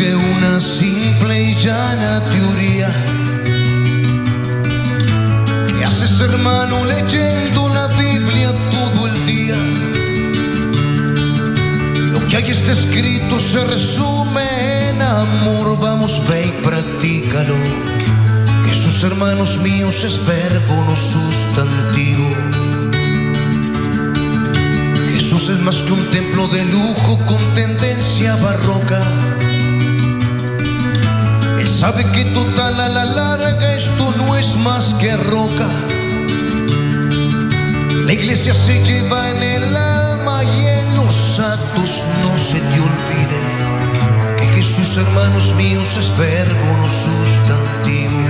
que una simple y llana teoría. ¿Qué haces hermano leyendo la Biblia todo el día? Lo que hay está escrito se resume en amor, vamos ve y practícalo. Jesús hermanos míos es verbo no sustantivo. Jesús es más que un templo de lujo sabe que total a la larga esto no es más que roca. La iglesia se lleva en el alma y en los actos no se te olvide que Jesús, hermanos míos, es verbo no sustantivo.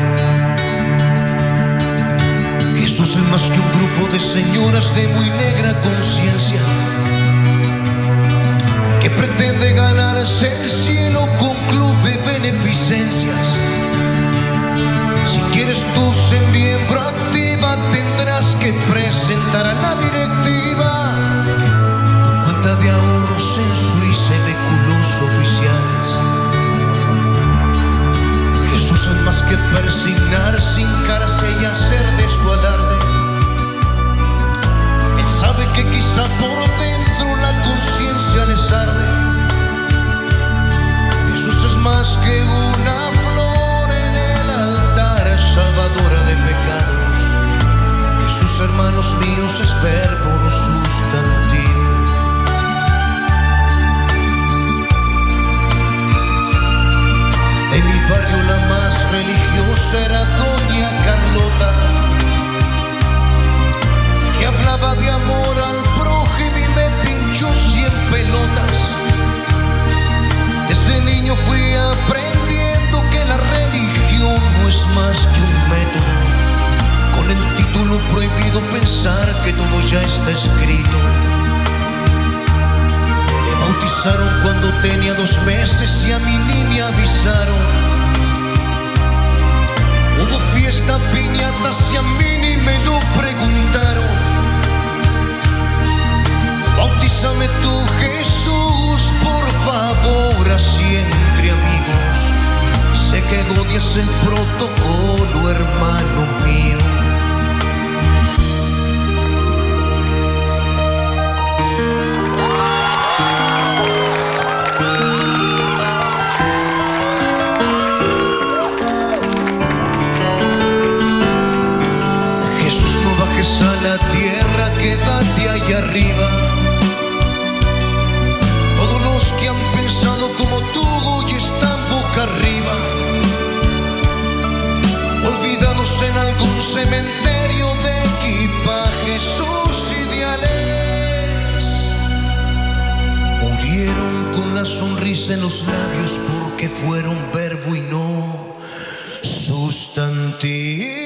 Jesús es más que un grupo de señoras de muy negra conciencia que pretende ganarse el cielo presentar a la directiva cuenta de ahorros en Suiza y de culos oficiales. Jesús es más que persignar fui aprendiendo que la religión no es más que un método. Con el título prohibido pensar que todo ya está escrito. Me bautizaron cuando tenía dos meses y a mí ni me avisaron. Hubo fiesta, piñatas y a mí ni me lo preguntaron. Bautízame tú, Jesús, Odias el protocolo, hermano mío. Jesús, no bajes a la tierra, quédate ahí arriba. una sonrisa en los labios porque fueron verbo y no sustantivo.